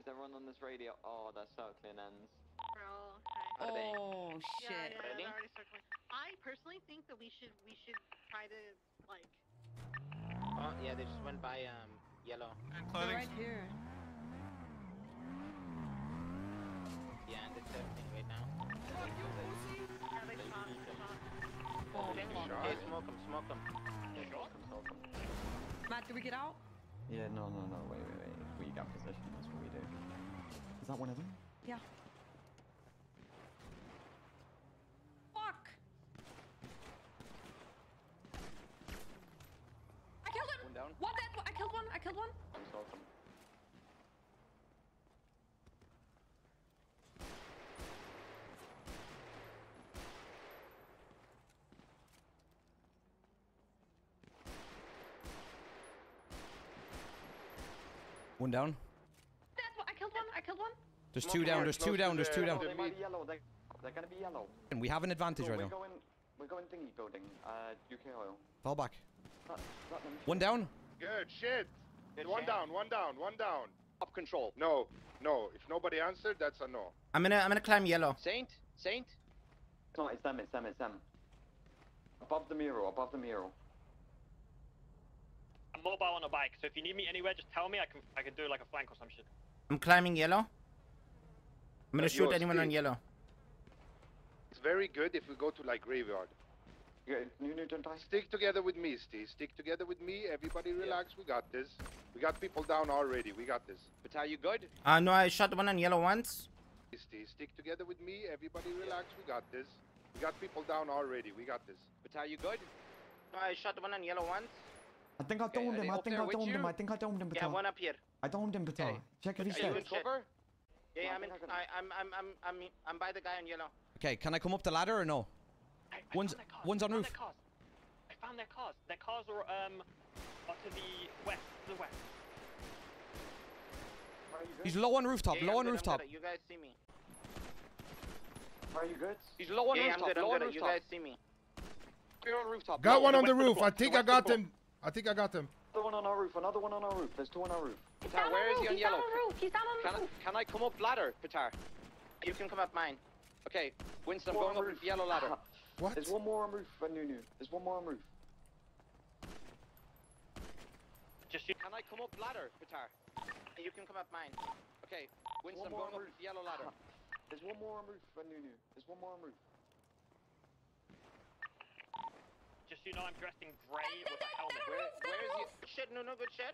Is everyone on this radio? Oh, they're circling ends. Oh, okay. Oh Yeah, shit. yeah, Ready? already circling. I personally think that we should we should try to like Oh, yeah, they just went by um yellow. They're right here. Yeah, and it's everything right now. yeah, they shot, they shot. Oh, Okay, fuck. okay, smoke them, smoke them. Matt, do we get out? Yeah, no, no, no, wait, wait, wait. If we get position, that's what we do. Is that one of them? Yeah. Fuck! I killed him! One down. One dead! I killed one! I killed one! One down. Dead one! I killed one! I killed one! There's two down. There's two down. There's two down. They might be yellow. They, they're gonna be yellow. And we have an advantage So right we're now. going, we're going thingy building. Uh, UK oil. Fall back. That, that them. One down. Good shit. Good one shit. down, one down, one down. Up control. No, no. If nobody answered, that's a no. I'm gonna, I'm gonna climb yellow. Saint? Saint? It's not. It's them. It's them. It's them. Above the mural. Above the mural. I'm mobile on a bike, so if you need me anywhere, just tell me. I can I can do like a flank or some shit. I'm climbing yellow. I'm gonna Uh, shoot yours, anyone on yellow. It's very good if we go to like graveyard. Yeah, no, no, don't. Stick together with me, Steve. Stick together with me. Everybody relax. We got this. We got people down already. We got this. Patar, you good? Uh, no, I shot one on yellow once. Steve, stick together with me. Everybody relax. We got this. We got people down already. We got this. Patar, you good? No, I shot the one on yellow once. I think I Okay, domed are him. I think I with domed him. I think I domed him. Yeah, Patar. one up here. I domed him. Patar. Okay. Check if he's Are you in cover? Yeah, yeah, I'm in. I think I I, I'm, I'm, I'm, I'm, I'm by the guy on yellow. Okay, can I come up the ladder or no? I, I One's- found their cars. one's on roof. I found their cars. Their cars are um up to the west. To the west. Are you good? He's low on rooftop. Yeah, yeah, low on good, rooftop. You guys see me. Are you good? He's low on yeah, rooftop. I'm good. low I'm on good. You rooftop. guys see me. We're on rooftop. Got low one on the roof. I think I west of got the him. I think I got them. Another one on our roof. Another one on our roof. There's two on our roof. He's Patar, down where on is roof. he on He's down yellow? on roof. He's down on Can I, roof. can I come up ladder, Patar? You can come up mine. Okay, Winston, I'm going on up roof. yellow ladder. What? There's one more on roof, Nunu. There's one more on roof. Just you. Can I come up ladder, Patar? You can come up mine. Okay, Winston, I'm going on up roof. yellow ladder. There's one more on roof, Nunu. There's one more on roof. Just so you know, I'm dressed in grey with a helmet. Where, where is he? Shit, no, no, good shit.